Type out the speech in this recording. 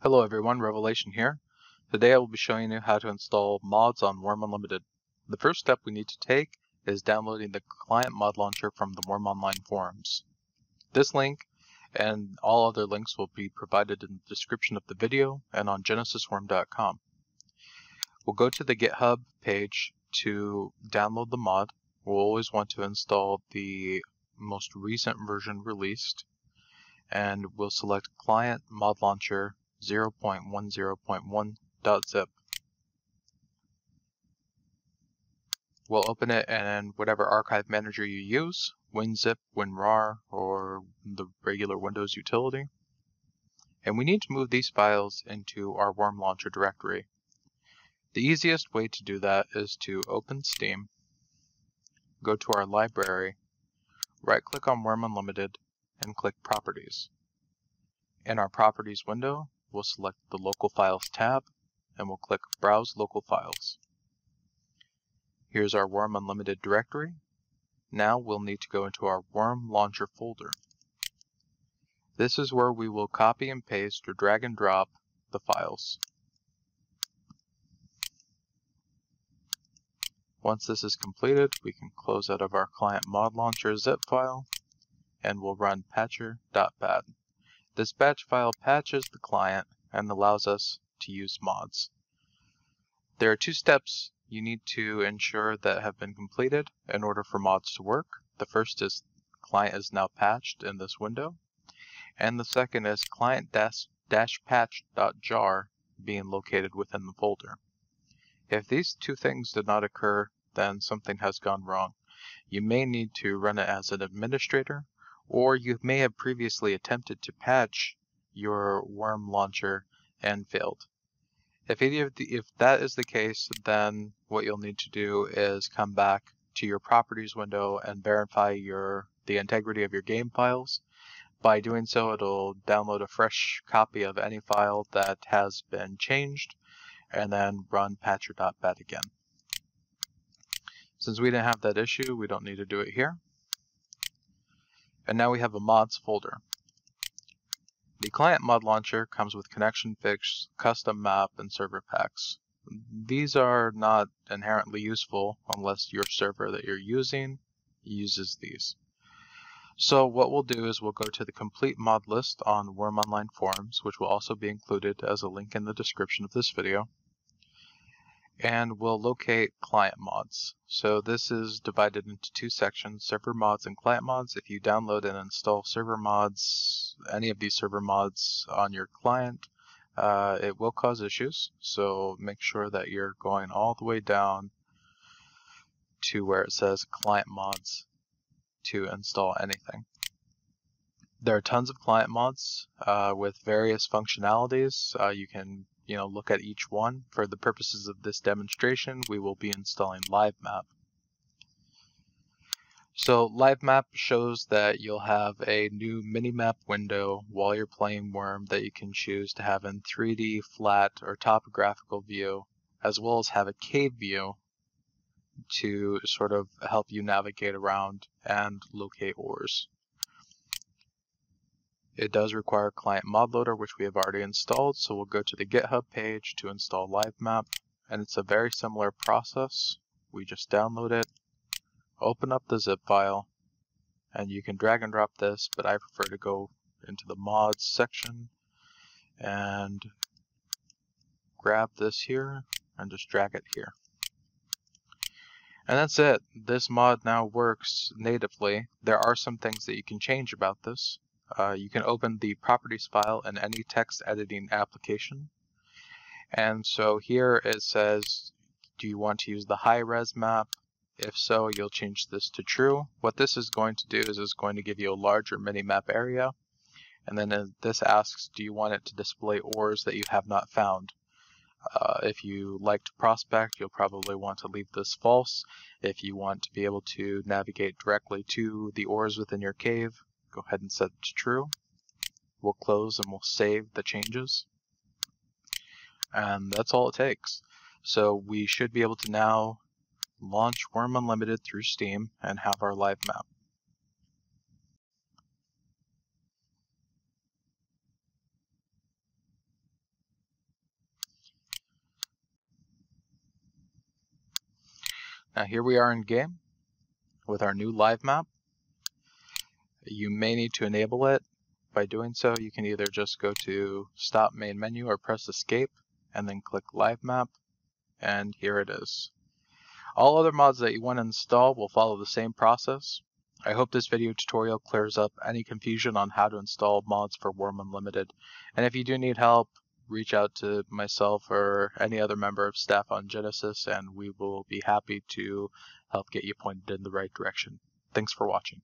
Hello everyone, Revelation here. Today I will be showing you how to install mods on Wurm Unlimited. The first step we need to take is downloading the client mod launcher from the Wurm Online forums. This link and all other links will be provided in the description of the video and on genesiswurm.com. We'll go to the GitHub page to download the mod. We'll always want to install the most recent version released and we'll select client mod launcher 0.10.1.zip. We'll open it in whatever archive manager you use, WinZip, WinRAR, or the regular Windows utility. And we need to move these files into our Wurm Launcher directory. The easiest way to do that is to open Steam, go to our library, right-click on Wurm Unlimited, and click Properties. In our Properties window, we'll select the Local Files tab and we'll click Browse Local Files. Here's our Wurm Unlimited directory. Now we'll need to go into our Wurm Launcher folder. This is where we will copy and paste or drag and drop the files. Once this is completed, we can close out of our client mod launcher zip file and we'll run patcher.bat. This batch file patches the client and allows us to use mods. There are two steps you need to ensure that have been completed in order for mods to work. The first is client is now patched in this window. And the second is client dash patch.jar being located within the folder. If these two things did not occur, then something has gone wrong. You may need to run it as an administrator or you may have previously attempted to patch your wurm launcher and failed. If, the, if that is the case, then what you'll need to do is come back to your properties window and verify your the integrity of your game files. By doing so, it'll download a fresh copy of any file that has been changed and then run patcher.bat again. Since we didn't have that issue, we don't need to do it here. And now we have a mods folder. The client mod launcher comes with connection fix, custom map, and server packs. These are not inherently useful unless your server that you're using uses these. So what we'll do is we'll go to the complete mod list on Wurm Online forums, which will also be included as a link in the description of this video and we'll locate client mods. So this is divided into two sections, server mods and client mods. If you download and install server mods, any of these server mods on your client, uh, it will cause issues. So make sure that you're going all the way down to where it says client mods to install anything. There are tons of client mods uh, with various functionalities. Uh, you can you know, look at each one. For the purposes of this demonstration, we will be installing LiveMap. So LiveMap shows that you'll have a new minimap window while you're playing Wurm that you can choose to have in 3D, flat, or topographical view, as well as have a cave view to sort of help you navigate around and locate ores. It does require client mod loader, which we have already installed, so we'll go to the GitHub page to install LiveMap, and it's a very similar process. We just download it, open up the zip file, and you can drag and drop this, but I prefer to go into the mods section and grab this here and just drag it here. And that's it. This mod now works natively. There are some things that you can change about this. Uh, you can open the properties file in any text editing application. And so here it says, do you want to use the high res map? If so, you'll change this to true. What this is going to do is it's going to give you a larger mini-map area. And then this asks, do you want it to display ores that you have not found? Uh, if you like to prospect, you'll probably want to leave this false. If you want to be able to navigate directly to the ores within your cave, Go ahead and set it to true. We'll close and we'll save the changes. And that's all it takes. So we should be able to now launch Wurm Unlimited through Steam and have our live map. Now here we are in game with our new live map. You may need to enable it. By doing so, you can either just go to stop main menu or press escape and then click live map and here it is. All other mods that you want to install will follow the same process. I hope this video tutorial clears up any confusion on how to install mods for Wurm Unlimited. And if you do need help, reach out to myself or any other member of staff on Genesis and we will be happy to help get you pointed in the right direction. Thanks for watching.